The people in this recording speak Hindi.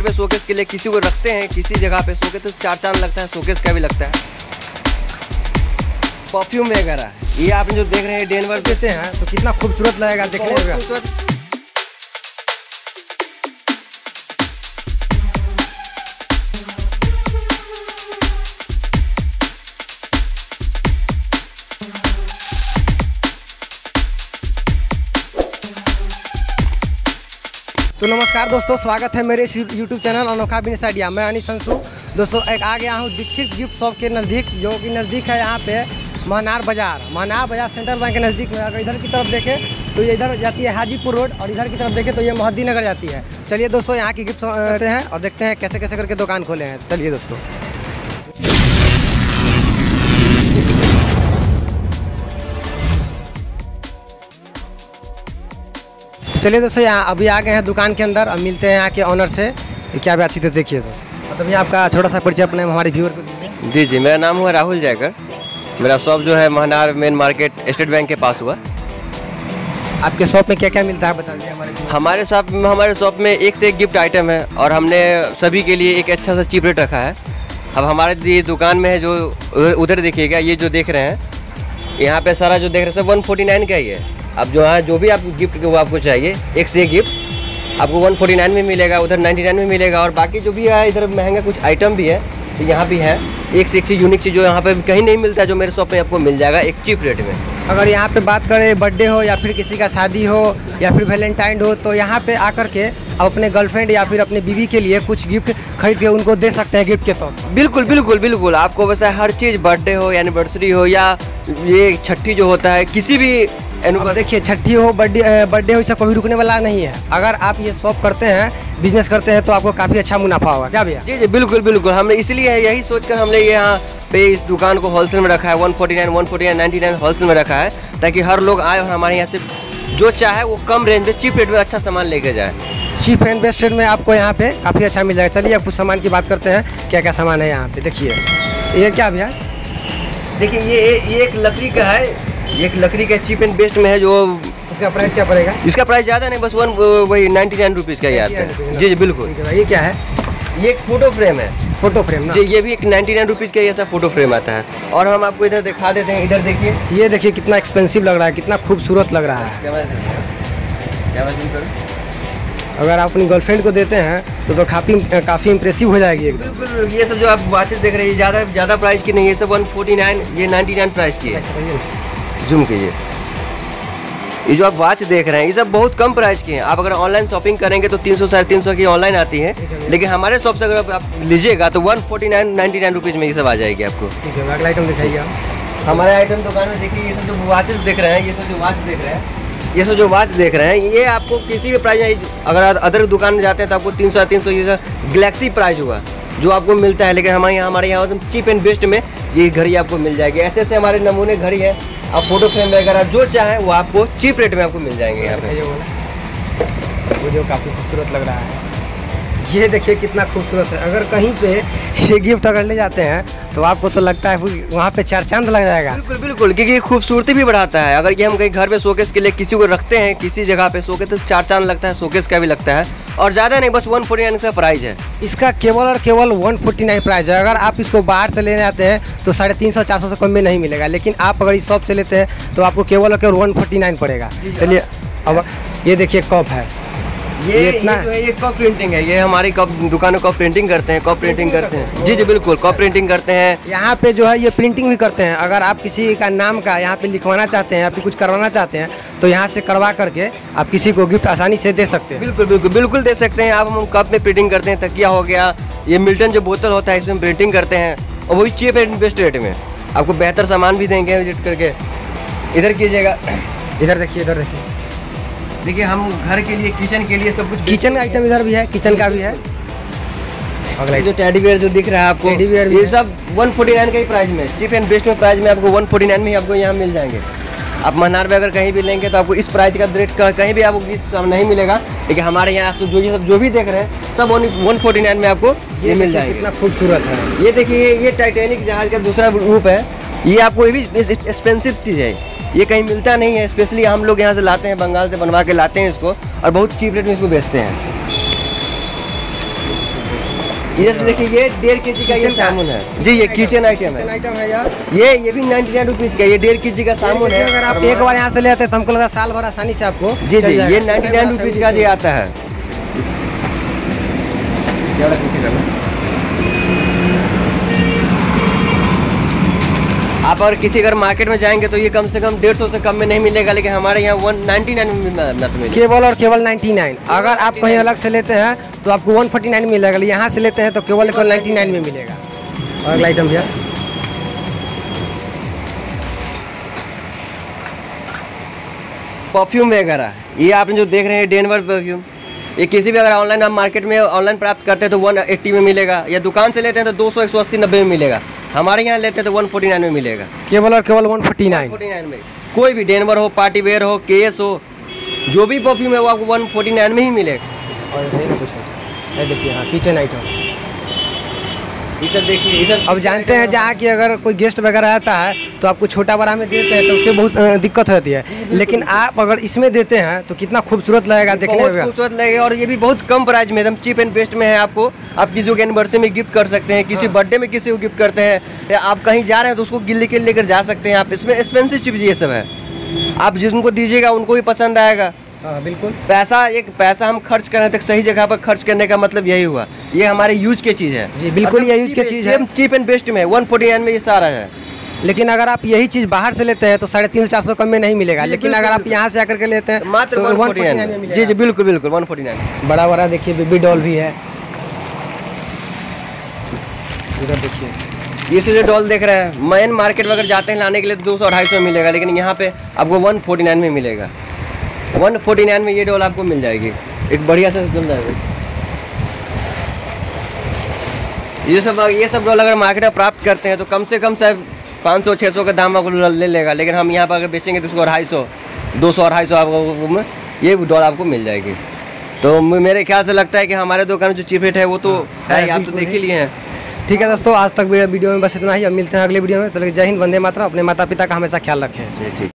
घर पे शोकेस के लिए किसी को रखते हैं, किसी जगह पे शोकेस तो चार चाँद लगता है, शोकेस का भी लगता है। परफ्यूम वगैरह ये आप जो देख रहे हैं, डेनवर देते हैं तो कितना खूबसूरत लगेगा, देखने में। तो नमस्कार दोस्तों, स्वागत है मेरे इस यूट्यूब चैनल अनोखा बिज़नेस आइडिया मैं अनिल संसू दोस्तों, एक आ गया हूँ दीक्षित गिफ्ट शॉप के नज़दीक। जो कि नज़दीक है यहाँ पे महनार बाज़ार। महनार बाज़ार सेंट्रल बैंक के नज़दीक में। अगर इधर की तरफ़ देखें तो ये इधर जाती है हाजीपुर रोड और इधर की तरफ़ देखें तो ये मोहद्दी नगर जाती है। चलिए दोस्तों, यहाँ की गिफ्ट हैं और देखते हैं कैसे कैसे करके दुकान खोले हैं। चलिए दोस्तों। चलिए दोस्तों यहाँ अभी आ गए हैं दुकान के अंदर अब मिलते हैं यहाँ के ऑनर से। क्या बातचीत है देखिए तो। मतलब ये आपका छोटा सा परिचय अपने हमारे व्यूअर को जी जी मेरा नाम हुआ राहुल जयकर। मेरा शॉप जो है Mahnar main market State Bank के पास हुआ। आपके शॉप में क्या क्या मिलता है बता दीजिए हमारे हमारे शॉप हमारे शॉप में एक से एक गिफ्ट आइटम है और हमने सभी के लिए एक अच्छा सा चीप रेट रखा है। अब हमारे ये दुकान में है जो उधर- उधर देखिएगा ये जो देख रहे हैं यहाँ पे सारा जो देख रहे हैं सब वन फोर्टी नाइन का ही है। अब जो है जो भी आप गिफ्ट वो आपको चाहिए एक से एक गिफ्ट आपको वन फोर्टी नाइन में मिलेगा उधर नाइन्टी नाइन में मिलेगा और बाकी जो भी है इधर महँगा कुछ आइटम भी है तो यहाँ भी है। एक से एक चीज़ यूनिक चीज़ जो यहाँ पे कहीं नहीं मिलता जो मेरे शॉप में आपको मिल जाएगा एक चीप रेट में। अगर यहाँ पे बात करें बर्थडे हो या फिर किसी का शादी हो या फिर वैलेंटाइन हो तो यहाँ पे आकर के आप अपने गर्लफ्रेंड या फिर अपने बीवी के लिए कुछ गिफ्ट खरीद के उनको दे सकते हैं गिफ्ट के तौर पर। बिल्कुल बिल्कुल बिल्कुल। आपको वैसे हर चीज़ बर्थडे हो एनिवर्सरी हो या ये छठी जो होता है किसी भी एनिवर्सरी देखिए छठी हो बर्थडे बर्थडे हो इससे कोई रुकने वाला नहीं है। अगर आप ये शॉप करते हैं बिज़नेस करते हैं तो आपको काफ़ी अच्छा मुनाफा होगा। क्या भैया? जी जी बिल्कुल बिल्कुल। हमने इसलिए यही सोचकर हमने यहाँ पे इस दुकान को होलसेल में रखा है। 149 149 99 होलसेल में रखा है ताकि हर लोग आए और हमारे यहाँ से जो चाहे वो कम रेंज में चीप रेट में अच्छा सामान लेके जाए। चीप एंड बेस्ट रेट में आपको यहाँ पे काफ़ी अच्छा मिल जाएगा। चलिए अब कुछ सामान की बात करते हैं। क्या क्या सामान है यहाँ पे? देखिए। ये क्या भैया? देखिए ये ये एक लकड़ी का है। एक लकड़ी का चीप एंड बेस्ट में है जो इसका प्राइस क्या पड़ेगा? इसका प्राइस ज़्यादा नहीं बस वन वही नाइन्टी नाइन रुपीज़ का ही आता है। जी जी बिल्कुल। है भाई, ये क्या है? ये एक फ़ोटो फ्रेम है। फ़ोटो फ्रेम ना? जी ये भी एक नाइन्टी नाइन रुपीज़ का ही ऐसा फ़ोटो फ्रेम आता है। और हम आपको इधर दिखा देते हैं इधर देखिए। ये देखिए कितना एक्सपेंसिव लग रहा है कितना खूबसूरत लग रहा है। अगर आप अपनी गर्लफ्रेंड को देते हैं तो तो काफ़ी काफ़ी इंप्रेसिव हो जाएगी एकदम। बिल्कुल ये सब जो आप वाचेस देख रहे हैं ज़्यादा ज़्यादा प्राइस की नहीं है ये सब वन फोर्टी नाइन ये नाइन्टी नाइन प्राइस की है। जूम कीजिए। ये जो आप वॉच देख रहे हैं ये सब बहुत कम प्राइस की हैं। आप अगर ऑनलाइन शॉपिंग करेंगे तो तीन सौ साढ़े तीन सौ की ऑनलाइन आती है। लेकिन हमारे शॉप से अगर आप लीजिएगा तो one forty nine ninety nine rupees में ये सब आ जाएगी आपको। ठीक है अगला आइटम दिखाइए आप। हमारे आइटम दुकान में देखिए ये सब जो वॉचेस देख रहे हैं ये सब जो वॉच देख रहे हैं ये सब जो वॉच देख रहे हैं ये आपको किसी भी प्राइस अगर आप अदर दुकान में जाते हैं तो आपको तीन सौ तीन सौ ये सब गलेक्सी प्राइस हुआ जो आपको मिलता है। लेकिन हमारे यहाँ हमारे यहाँ चीप एंड बेस्ट में ये घड़ी आपको मिल जाएगी। ऐसे ऐसे हमारे नमूने घड़ी है। आप फ़ोटो फ्रेम वगैरह जो चाहें वो आपको चीप रेट में आपको मिल जाएँगे यहाँ पे। दिखाइए वो जो काफ़ी खूबसूरत लग रहा है। ये देखिए कितना खूबसूरत है। अगर कहीं पे ये गिफ्ट अगर ले जाते हैं तो आपको तो लगता है वहाँ पे चार चाँद लग जाएगा। बिल्कुल बिल्कुल क्योंकि ये खूबसूरती भी बढ़ाता है। अगर ये हम कहीं घर में शोकेस के लिए किसी को रखते हैं किसी जगह पे शोकेस तो चार चाँद लगता है शोकेस का भी लगता है। और ज़्यादा नहीं बस वन फोर्टी नाइन का प्राइस है। इसका केवल और केवल 149 प्राइस है। अगर आप इसको बाहर से लेने आते हैं तो साढ़े तीन सौ चार सौ से कम में नहीं मिलेगा। लेकिन आप अगर इस शॉप से लेते हैं तो आपको केवल और केवल 149 पड़ेगा। चलिए अब ये देखिए कप है। ये ये ये इतना जो है ये कप प्रिंटिंग है ये हमारी कप दुकान कप प्रिंटिंग करते हैं कप प्रिंटिंग करते हैं। जी जी बिल्कुल कप प्रिंटिंग करते हैं। यहाँ पे जो है ये प्रिंटिंग भी करते हैं। अगर आप किसी का नाम का यहाँ पे लिखवाना चाहते हैं या फिर कुछ करवाना चाहते हैं तो यहाँ से करवा करके आप किसी को गिफ्ट आसानी से दे सकते हैं। बिल्कुल बिल्कुल बिल्कुल दे सकते हैं। आप हम कप में प्रिंटिंग करते हैं तकिया हो गया ये मिल्टन जो बोतल होता है इसमें प्रिंटिंग करते हैं। और वही चीप एंड बेस्ट रेट में। आपको बेहतर सामान भी देंगे विज़िट करके। इधर कीजिएगा। इधर देखिए इधर देखिए। देखिए हम घर के लिए किचन के लिए सब कुछ किचन का आइटम इधर भी है किचन का भी है। अगला जो टेडी बियर जो दिख रहा है आपको टेडी बियर ये। सब 149 का ही प्राइस में चीप एंड बेस्ट में प्राइस में आपको 149 में ही आपको यहाँ मिल जाएँगे। आप मनार में अगर कहीं भी लेंगे तो आपको इस प्राइस का रेट कहीं भी आपको नहीं मिलेगा। लेकिन हमारे यहाँ तो जो ये सब जो भी देख रहे हैं सब वन फोर्टी नाइन में आपको ये मिल जाएँगे। कितना खूबसूरत है। ये देखिए ये टाइटेनिक जहाज़ का दूसरा रूप है। ये आपको ये भी एक्सपेंसिव चीज़ है। ये कहीं मिलता नहीं है स्पेशली हम लोग यहाँ से लाते हैं बंगाल से बनवा के लाते हैं इसको और बहुत चीप रेट में इसको बेचते हैं। इधर देखिए ये डेढ़ के जी का? ये? सामान है। जी ये किचन आइटम है। आइटम है यार। ये ये भी नाइन्टी नाइन रुपीज़ का ये डेढ़ के जी का सामान है। अगर आप एक बार यहाँ से लेते हैं तो हमको लगा साल भर आसानी से आपको जी जी ये नाइन्टी नाइन रुपीज़ का ये आता है। आप अगर किसी अगर मार्केट में जाएँगे तो ये कम से कम डेढ़ सौ से कम में नहीं मिलेगा लेकिन हमारे यहाँ वन नाइन्टी नाइन में तो केवल और केवल 99 अगर आप कहीं अलग से लेते हैं तो आपको 149 मिलेगा यहाँ से लेते हैं तो केवल केवल 99 में मिलेगा। और अगला आइटम भैया। परफ्यूम वगैरह। ये आपने जो देख रहे हैं डेनवर परफ्यूम ये किसी भी अगर ऑनलाइन आप मार्केट में ऑनलाइन प्राप्त करते हैं तो वन एट्टी में मिलेगा। या दुकान से लेते हैं तो दो सौ एक सौ अस्सी नब्बे में मिलेगा। हमारे यहाँ लेते हैं तो वन फोर्टी नाइन में मिलेगा। केवल और केवल one forty nine forty nine में। कोई भी डेनवर हो पार्टी वेयर हो केस हो जो भी परफ्यूम है वो आपको वन फोर्टी नाइन में ही मिलेगा। और ना कुछ आइटम देखिए हाँ किचन आइटम देखिए अब जानते हैं जहाँ की अगर कोई गेस्ट वगैरह आता है तो आपको छोटा बड़ा में देते हैं तो उससे बहुत दिक्कत होती है। लेकिन आप अगर इसमें देते हैं तो कितना खूबसूरत लगेगा देखने में। खूबसूरत लगेगा और ये भी बहुत कम प्राइस में एकदम चीप एंड बेस्ट में है आपको। आप किसी को एनिवर्सरी में गिफ्ट कर सकते हैं किसी बर्थडे में किसी को गिफ्ट करते हैं या आप कहीं जा रहे हैं तो उसको गिल्ली के लेकर जा सकते हैं आप। इसमें एक्सपेंसिव चीज़ ये सब है। आप जिनको दीजिएगा उनको भी पसंद आएगा। हाँ बिल्कुल। पैसा एक पैसा हम खर्च कर रहे हैं तो सही जगह पर खर्च करने का मतलब यही हुआ। ये हमारे यूज़ की चीज़ है। जी, बिल्कुल ये यूज़ की चीज़ है। चीप एंड बेस्ट में वन फोर्टी में ये सारा है। लेकिन अगर आप यही चीज़ बाहर से लेते हैं तो साढ़े तीन सौ चार सौ कम में नहीं मिलेगा। लेकिन अगर आप यहाँ से आकर के लेते हैं मात्र तो वन फोर्टी नाइन जी जी बिल्कुल बिल्कुल वन फोर्टी नाइन बड़ा बड़ा देखिए बेबी डॉल भी है। देखिए। ये जो डॉल देख रहे हैं मेन मार्केट में अगर जाते हैं लाने के लिए दो सौ अढ़ाई सौ मिलेगा लेकिन यहाँ पे आपको वन फोर्टी नाइन में मिलेगा। वन फोर्टी नाइन में ये डॉल आपको मिल जाएगी। एक बढ़िया सा डॉल है ये सब ये सब डॉल अगर मार्केट में प्राप्त करते हैं तो कम से कम शायद पाँच सौ छः सौ का दाम आपको ले लेगा। लेकिन हम यहाँ पर अगर बेचेंगे तो उसको अढ़ाई सौ दो सौ अढ़ाई सौ आपको में ये डॉल आपको मिल जाएगी। तो मेरे ख्याल से लगता है कि हमारे दुकान में जो चीप रेट है वो तो है ही, आप तो देख ही लिए हैं। ठीक है दोस्तों आज तक वीडियो में बस इतना ही। अब मिलते हैं अगले वीडियो में। तो जय हिंद वंदे मातरम। अपने माता पिता का हमेशा ख्याल रखें। जी ठीक।